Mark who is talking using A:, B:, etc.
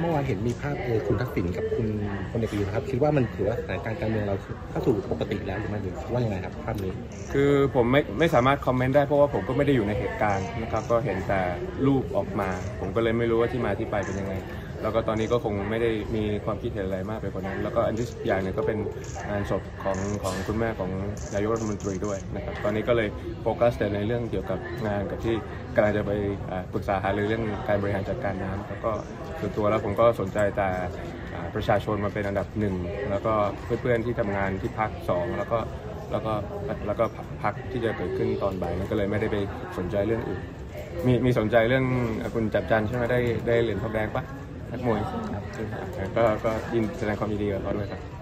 A: เมื่อวานเห็นมีภาพเออคุณทักษิณกับคุณคนเอกประยุทธ์ครับ คิดว่ามันถือว่าสถานการณ์การเมืองเราเข้าสู่ปกติแล้วหรือไม่หรือว่ายังไงครับภาพนี้
B: คือผมไม่ไม่สามารถคอมเมนต์ได้เพราะว่าผมก็ไม่ได้อยู่ในเหตุการณ์นะครับก็เห็นแต่รูปออกมา ผมก็เลยไม่รู้ว่าที่มาที่ไปเป็นยังไง แล้วก็ตอนนี้ก็คงไม่ได้มีความคิดเห็นอะไรมากไปกว่านั้น แล้วก็อันที่อย่างหนึงก็เป็นงานศพของของคุณแม่ของนายกรัฐมนตรีด้วยนะครับตอนนี้ก็เลยโฟกัสแต่ในเรื่องเกี่ยวกับงานกับที่กำลังจะไปปรึกษาหารือเรื่องการบริหารจัดการน้ำแล้วก็ส่วนตัวแล้วผมก็สนใจแต่ประชาชนมาเป็นอันดับหนึ่งแล้วก็เพื่อนๆที่ทำงานที่พักสองแล้วก็แล้วก็แล้วก็พักที่จะเกิดขึ้นตอนบ่ายนั้นก็เลยไม่ได้ไปสนใจเรื่องอื่น มีมีสนใจเรื่องคุณจับจันใช่ไหมได้ได้เหรียญทองแดงปะ นักมวยครับก็ก็ยินแสดงความยินดีกับเขาด้วยครับ